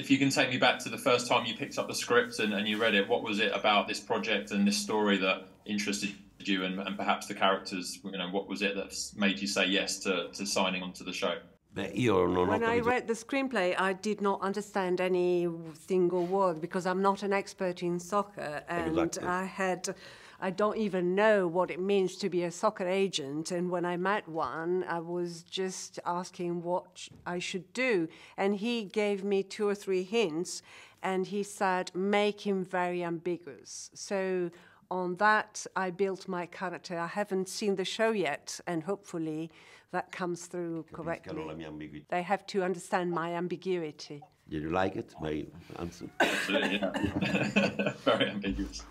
if you can take me back to the first time you picked up the script and, and you read it, what was it about this project and this story that interested you and, and perhaps the characters? You know, what was it that made you say yes to, to signing onto the show? When I read the screenplay, I did not understand any single word because I'm not an expert in soccer, and Exactly. I had. I don't even know what it means to be a soccer agent. And when I met one, I was just asking what I should do. And he gave me two or three hints. And he said, make him very ambiguous. So on that, I built my character. I haven't seen the show yet. And hopefully that comes through correctly. la mia ambiguità. They have to understand my ambiguity. Did you like it? My answer. Absolutely, yeah. Very ambiguous.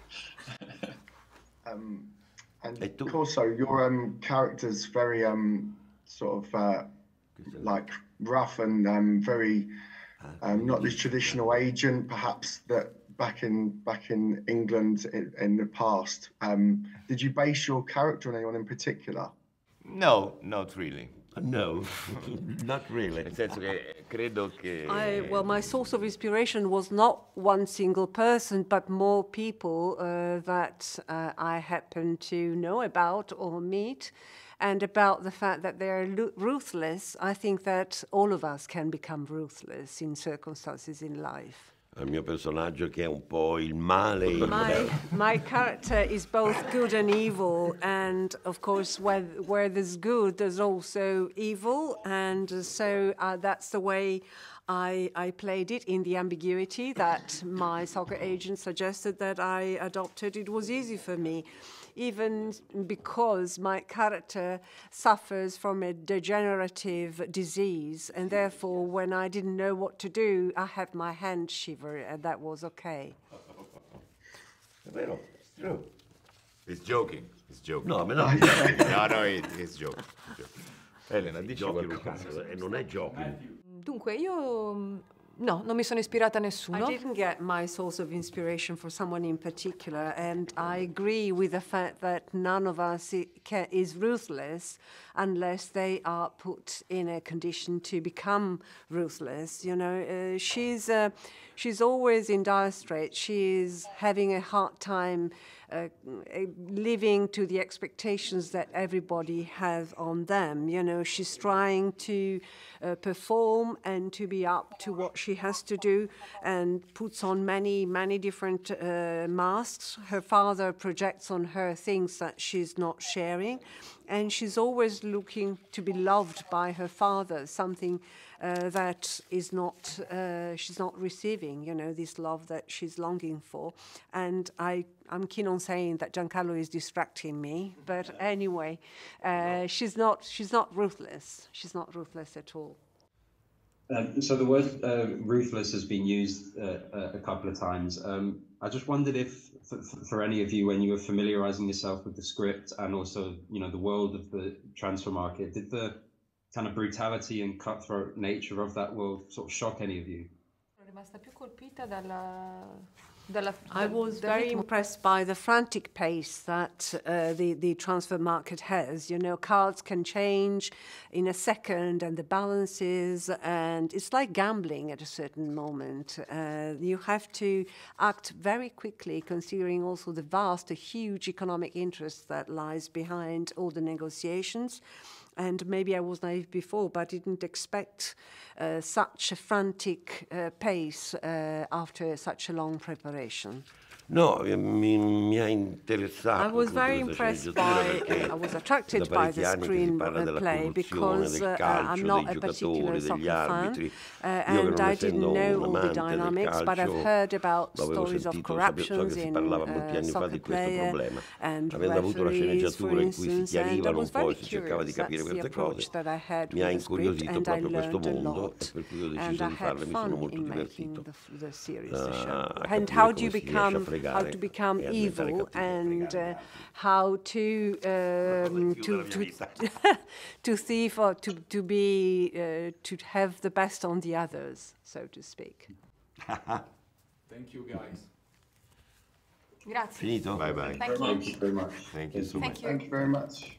Um, and tu? Corso, your um, character's very um, sort of uh, like rough and um, very um, not this traditional agent, perhaps that back in back in England in, in the past. Um, did you base your character on anyone in particular? No, not really. No, not really. Nel senso che credo che... I, well, my source of inspiration was not one single person, but more people uh, that uh, I happen to know about or meet. And about the fact that they're ruthless, I think that all of us can become ruthless in circumstances in life. Il mio personaggio che è un po' il male. il My, my character is both good and evil, and of course, where, where there's good, there's also evil, and so uh, that's the way I, I played it in the ambiguity that my soccer agent suggested that I adopted. It was easy for me, even because my character suffers from a degenerative disease, and therefore, when I didn't know what to do, I had my hand shiver, and that was okay. È vero? It's true. He's joking. He's joking. No, ma no. no, no, he- he's joking. he's joking. Elena, dici Giochi qualcosa. E non è giochi. Dunque, io no, non mi sono ispirata a I nessuno. didn't get my source of inspiration for someone in particular, and I agree with the fact that none of us is ruthless unless they are put in a condition to become ruthless. You know, uh, she's uh, she's always in dire straits. She is having a hard time. Uh, uh, living to the expectations that everybody has on them. You know, she's trying to uh, perform and to be up to what she has to do and puts on many, many different uh, masks. Her father projects on her things that she's not sharing. And she's always looking to be loved by her father, something uh, that is not, uh, she's not receiving, you know, this love that she's longing for. And I, I'm keen on saying that Giancarlo is distracting me, but anyway, uh, she's not, she's not ruthless. She's not ruthless at all. Um, so the word uh, ruthless has been used uh, uh, a couple of times. Um, I just wondered if, for, for any of you, when you were familiarizing yourself with the script and also, you know, the world of the transfer market, did the kind of brutality and cutthroat nature of that world sort of shock any of you? Sono rimasta più colpita dalla, dalla, I was very impressed by the frantic pace that uh, the, the transfer market has. You know, cards can change in a second and the balances, and it's like gambling at a certain moment. Uh, you have to act very quickly, considering also the vast, huge economic interest that lies behind all the negotiations. And maybe I was naive before, but I didn't expect uh, such a frantic uh, pace uh, after such a long preparation. No, eh, mi, mi ha interessato. I was very impressed by, I was attracted by the parecchi anni che si screenplay because uh, I'm not a particular soccer fan, uh, and I didn't know all the dynamics, but I've heard about stories of sentito, sapevo- so corruptions in uh, soccer player and referees, for sceneggiatura in cui si instance, and I was very si cercava di curious. That's the approach that I had with the script, and I learned a lot. per cui ho And I had farlo mi sono fun in making the, the series, Ah, the show. And how do you come si riesce a become, how to become a diventare evil and uh, how to um, to chiudere to, to thief or to to be uh, to have the best on the others, so to speak. Thank you, guys. Grazie. Finito? Bye bye. Thank you. Thank you very much. Thank you so Thank much. you. Thank you very much.